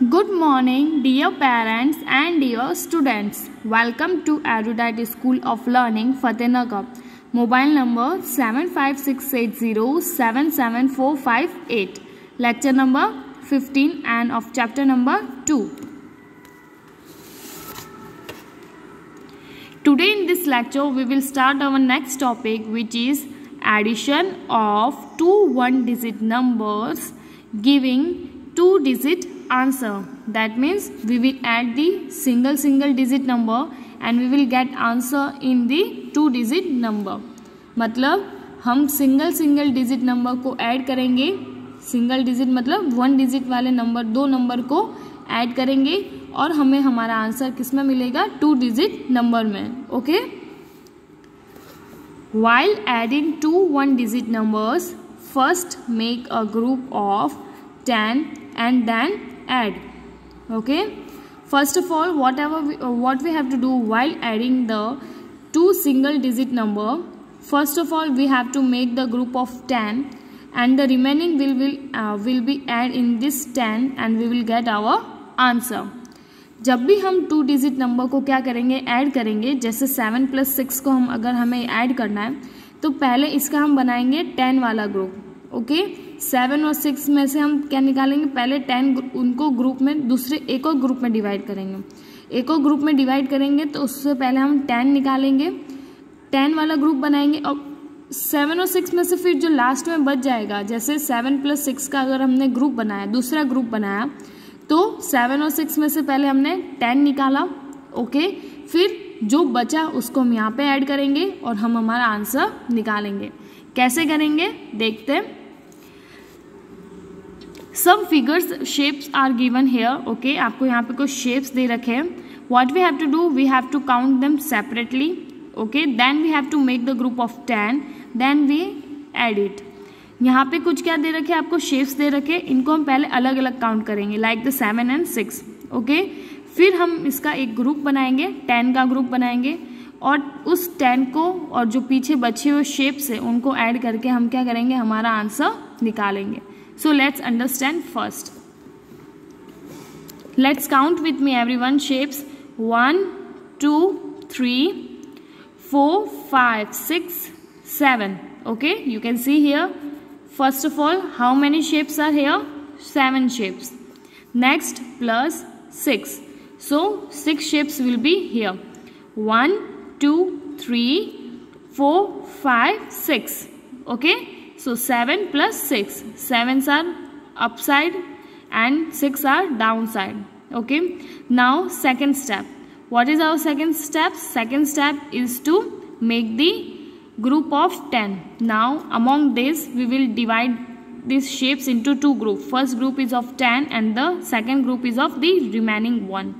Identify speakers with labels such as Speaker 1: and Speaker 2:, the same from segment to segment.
Speaker 1: Good morning, dear parents and dear students. Welcome to Erudite School of Learning, Fatehnagar. Mobile number 75680774458. Lecture number 15 and of chapter number 2. Today in this lecture we will start our next topic which is addition of two one digit numbers giving two digit answer. That means we will add the single single digit number and we will get answer in the two digit number. मतलब हम single single digit number को add करेंगे। Single digit मतलब one digit वाले number दो number को add करेंगे और हमें हमारा आंसर किसमें मिलेगा? टू डिजिट नंबर में okay while adding two one digit numbers first make a group of ten and then add okay first of all whatever we, uh, what we have to do while adding the two single digit number first of all we have to make the group of 10 and the remaining will will uh, will be add in this 10 and we will get our answer जब भी हम two digit number को क्या करेंगे add करेंगे जैसे seven plus six को हम अगर हमें ऐड करना है तो पहले इसका हम बनाएँगे टेन वाला ग्रुप ओके सेवन और सिक्स में से हम क्या निकालेंगे? पहले टेन उनको ग्रुप में, दूसरे एक और ग्रुप में डिवाइड करेंगे। एक और ग्रुप में डिवाइड करेंगे तो उससे पहले हम टेन निकालेंगे। टेन वाला ग्रुप बनाएँगे और सेवन और सिक्स में से फिर जो लास्ट में बच जाएगा, जैसे सेवन प्लस सिक्स का अगर हमने ग्रुप बनाया, दूसरा ग्रुप बनाया तो सेवन और सिक्स में से पहले हमने टेन निकाला ओके फिर जो बचा उसको हम यहाँ पे ऐड करेंगे और हम हमारा आंसर निकालेंगे। कैसे करेंगे? देखते हैं। Some figures shapes are given here okay आपको यहाँ पे कुछ शेप्स दे रखे हैं। What we have to do we have to count them separately okay then we have to make the group of ten then we add it यहाँ पे कुछ क्या दे रखे आपको शेप्स दे रखे इनको हम पहले अलग अलग काउंट करेंगे like the seven and six okay फिर हम इसका एक ग्रुप बनाएँगे टेन का ग्रुप बनाएँगे। और उस टेन को और जो पीछे बचे हुए शेप्स है, उनको ऐड करके हम क्या करेंगे? हमारा आंसर निकालेंगे। So let's understand first. Let's count with me everyone shapes 1, 2, 3, 4, 5, 6, 7. Okay, you can see here. First of all, how many shapes are here? 7 shapes. Next, plus 6. So, 6 shapes will be here. 1, 2, 3, 4, 5, 6. Okay. So 7 plus 6. 7s are upside and 6 are downside. Okay. Now second step. What is our second step? Second step is to make the group of 10. Now among this we will divide these shapes into two groups. First group is of 10 and the second group is of the remaining one.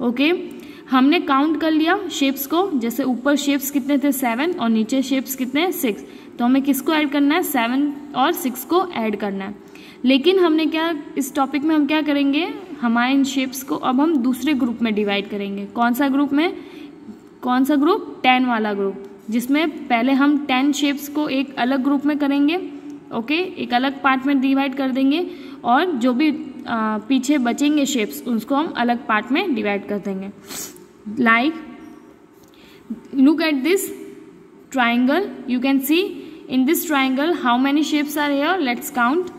Speaker 1: Okay. हमने count कर लिया shapes को, जैसे ऊपर shapes कितने थे? Seven और नीचे शेप्स कितने सिक्स तो हमें किसको ऐड करना है? सेवन और सिक्स को ऐड करना है। लेकिन हमने क्या, इस टॉपिक में हम क्या करेंगे? हमारे इन शेप्स को अब हम दूसरे ग्रुप में डिवाइड करेंगे। कौन सा ग्रुप में? कौन सा ग्रुप टेन वाला ग्रुप जिसमें पहले हम टेन शेप्स को एक अलग ग्रुप में करेंगे ओके एक अलग पार्ट में डिवाइड कर देंगे और जो भी पीछे बचेंगे शेप्स उसको हम अलग पार्ट में डिवाइड कर देंगे। Like look at this triangle you can see in this triangle how many shapes are here let's count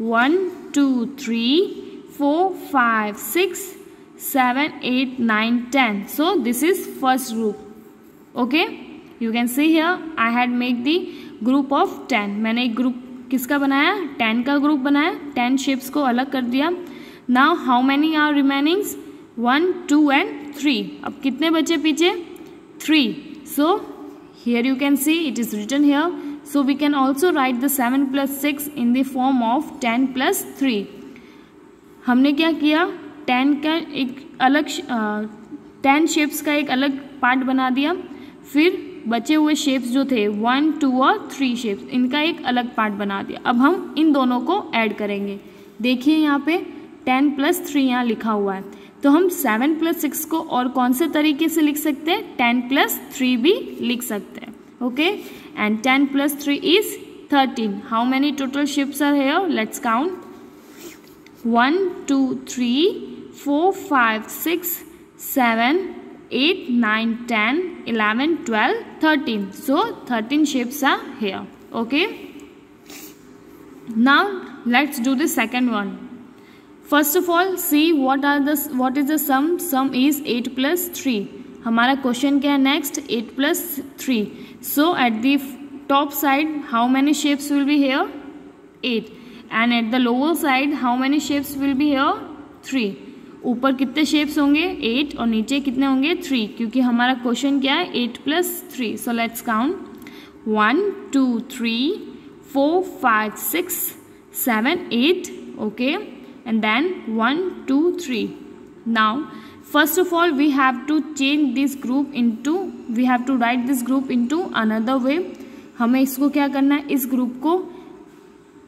Speaker 1: one two three four five six seven eight nine ten so this is first group okay you can see here I had make the group of ten मैंने एक group किसका बनाया? Ten का group बनाया। Ten shapes को अलग कर दिया। Now how many are remainings one two and three अब कितने बचे पीछे? Three so here you can see it is return here So, we can also write the 7 plus 6 in the form of 10 plus 3. हमने क्या किया? 10 का एक अलग टेन शेप्स का एक अलग पार्ट बना दिया। फिर बचे हुए शेप्स जो थे वन टू और थ्री शेप्स इनका एक अलग पार्ट बना दिया। अब हम इन दोनों को ऐड करेंगे। देखिए यहाँ पे टेन प्लस थ्री यहाँ लिखा हुआ है। तो हम सेवन प्लस सिक्स को और कौन से तरीके से लिख सकते हैं? टेन प्लस थ्री भी लिख सकते हैं। Okay and 10 plus 3 is 13 how many total ships are here? Let's count. 1 2 3 4 5 6 7 8 9 10 11 12 13 so 13 shapes are here okay now let's do the second one first of all see what are the what is the sum sum is 8 plus 3 हमारा question क्या है next 8 plus three so at the top side how many shapes will be here 8 and at the lower side how many shapes will be here 3 ऊपर कितने shapes होंगे? Eight और नीचे कितने होंगे? थ्री क्योंकि हमारा क्वेश्चन क्या है? Eight plus three so let's count one two three four five six seven eight okay and then one two three now first of all we have to change this group into we have to write this group into another way हमें इसको क्या करना है? इस group को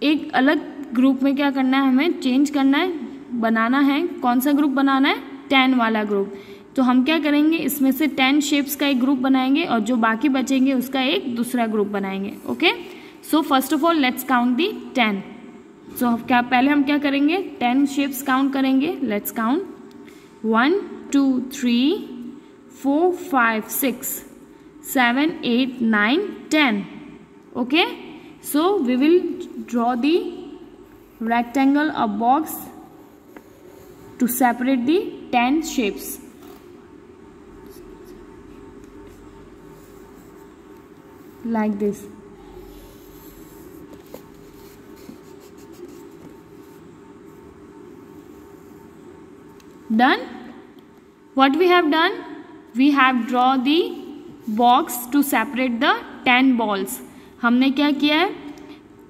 Speaker 1: एक अलग group में क्या करना है? हमें चेंज करना है। बनाना है, कौन सा ग्रुप बनाना है? टेन वाला ग्रुप तो हम क्या करेंगे? इसमें से टेन शेप्स का एक ग्रुप बनाएँगे और जो बाकी बचेंगे उसका एक दूसरा ग्रुप बनाएँगे okay so first of all let's count the ten so क्या, पहले हम क्या करेंगे? टेन शेप्स काउंट करेंगे. Let's count one two three four five six seven eight nine ten okay so we will draw the rectangle, a box to separate the 10 shapes. Like this. Done? What we have done? We have draw the box to separate the 10 balls. हमने क्या किया है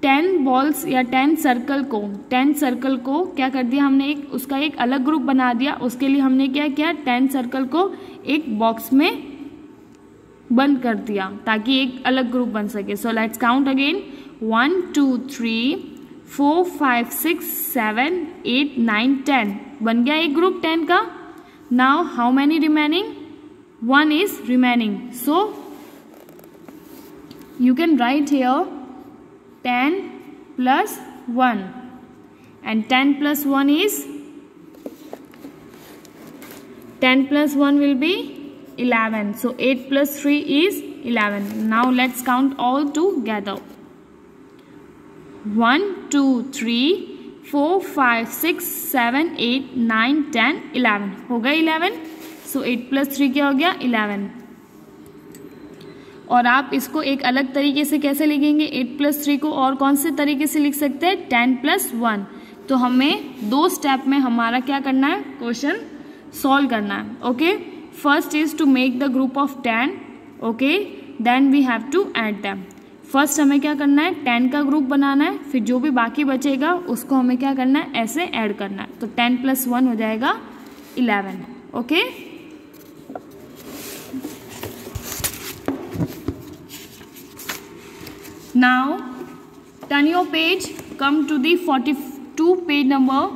Speaker 1: ten balls या ten circle को, ten circle को क्या कर दिया हमने एक, उसका एक अलग ग्रुप बना दिया। उसके लिए हमने क्या किया? टेन सर्कल को एक बॉक्स में बंद कर दिया ताकि एक अलग ग्रुप बन सके। So let's count again one two three four five six seven eight nine ten बन गया एक ग्रुप टेन का। Now how many remaining one is remaining so you can write here ten plus one. And ten plus one is ten plus one will be eleven. So eight plus three is eleven. Now let's count all together one, two, three, four, five, six, seven, eight, nine, ten, eleven. हो गया eleven? So eight plus three क्या हो गया? Eleven. और आप इसको एक अलग तरीके से कैसे लिखेंगे? एट प्लस थ्री को और कौन से तरीके से लिख सकते हैं? टेन प्लस वन तो हमें दो स्टेप में हमारा क्या करना है? क्वेश्चन सॉल्व करना है okay first is to make the group of ten okay then we have to add them first हमें क्या करना है? टेन का ग्रुप बनाना है, फिर जो भी बाकी बचेगा, उसको हमें क्या करना है? ऐसे ऐड करना है। तो टेन प्लस वन हो जाएगा eleven okay Now turn your page, come to the 42 page number.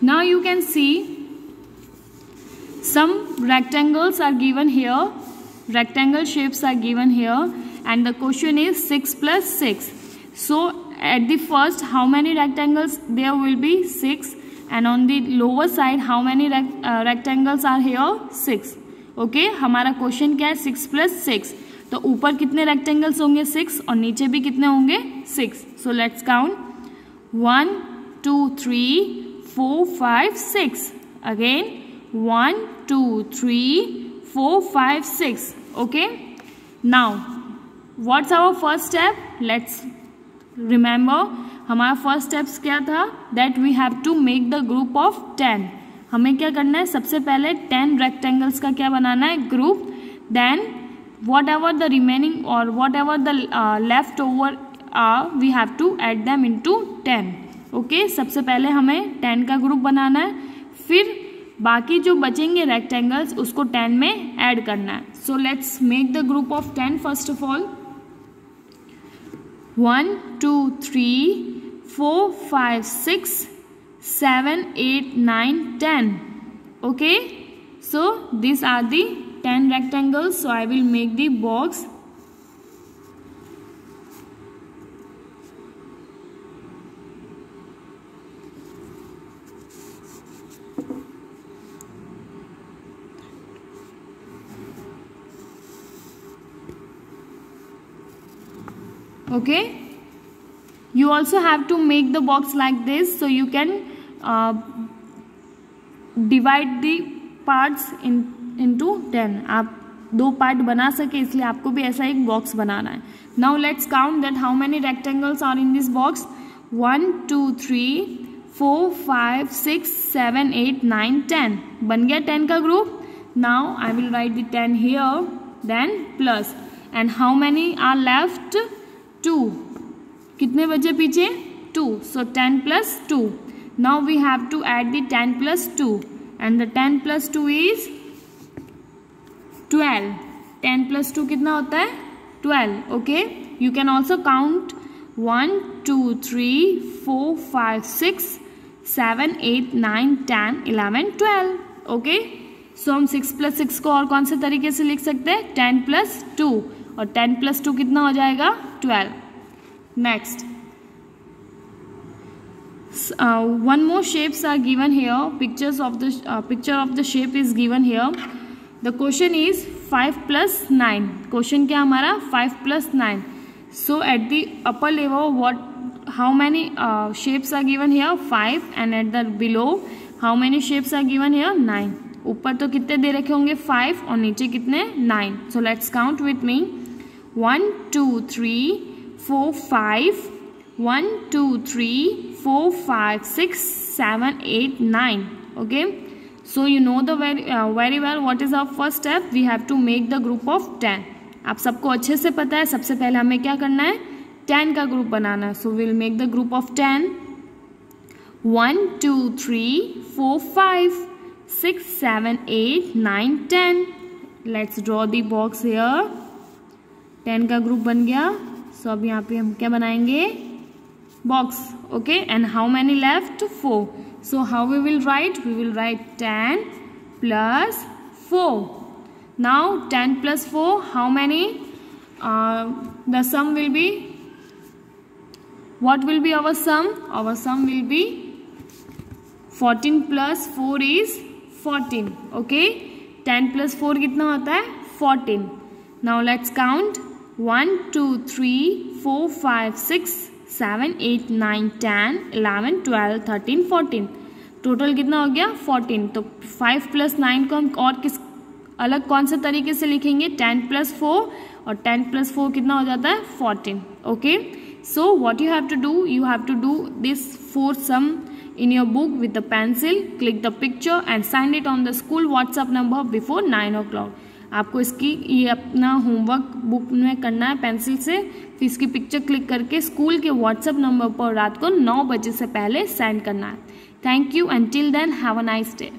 Speaker 1: Now you can see some rectangles are given here. Rectangle shapes are given here and the question is 6 plus 6. So at the first how many rectangles there will be 6 and on the lower side how many rect, uh, rectangles are here? Six. Okay okay? हमारा question क्या है? Six plus six तो ऊपर कितने rectangles होंगे? Six और नीचे भी कितने होंगे? Six so let's count one two three four five six again one two three four five six okay now what's our first step let's remember हमारा फ़र्स्ट स्टेप्स क्या था? That we have to make the group of ten हमें क्या करना है? सबसे पहले ten rectangles का क्या बनाना है? Group then whatever the remaining और whatever the left over we have to add them into ten okay सबसे पहले हमें टेन का ग्रुप बनाना है। फिर, बाकी जो बचेंगे रेक्टेंगल्स उसको टेन में ऐड करना है। So let's make the group of ten first of all one two three 4, 5, 6, 7, 8, 9, 10. Okay. So these are the 10 rectangles. So I will make the box. Okay. You also have to make the box like this so you can uh, divide the parts in into 10 आप दो part बना सके इसलिए आपको भी ऐसा एक box बनाना है। Now let's count that how many rectangles are in this box one two three four five six seven eight nine ten बन गया टेन का group now I will write the ten here then plus and how many are left two कितने बजे पीछे? Two. So ten plus two now we have to add the ten plus two and the ten plus two is twelve ten plus two कितना होता है? Twelve okay you can also count one two three four five six seven eight nine ten eleven twelve okay so हम six plus six को और कौन से तरीके से लिख सकते हैं? टेन प्लस टू और टेन प्लस टू कितना हो जाएगा? Twelve next one more shapes are given here pictures of the uh, picture of the shape is given here the question is 5 plus 9 question क्या हमारा 5 plus 9 so at the upper level what how many uh, shapes are given here 5 and at the below how many shapes are given here 9 ऊपर तो कितने दे रखे होंगे five और नीचे कितने nine so let's count with me one two three four five one two three four five six seven eight nine okay so you know the very very well what is our first step we have to make the group of ten आप सबको अच्छे से पता है, सबसे पहले हमें क्या करना है? टेन का ग्रुप बनाना है. So will make the group of ten one two three four five six seven eight nine ten let's draw the box here ten का ग्रुप बन गया. सो अब यहाँ पे हम क्या बनाएँगे? Box okay and how many left four so how we will write we will write ten plus four now ten plus four how many the sum will be what will be our sum? Our sum will be 14 plus 4 is 14 okay? 10 plus 4 कितना होता है? 14 now, let's count. One two three four five six seven eight nine ten eleven twelve thirteen fourteen total कितना हो गया? 14 तो five plus nine को हम और किस अलग कौन से तरीके से लिखेंगे? टेन प्लस फोर और टेन प्लस फोर कितना हो जाता है? 14 okay so what you have to do you have to do this four sum in your book with the pencil click the picture and send it on the school WhatsApp number before nine o'clock आपको इसकी, ये अपना homework book में करना है pencil से फिर इसकी पिक्चर क्लिक करके स्कूल के व्हाट्सएप नंबर पर रात को नौ बजे से पहले सेंड करना है। Thank you and till then have a nice day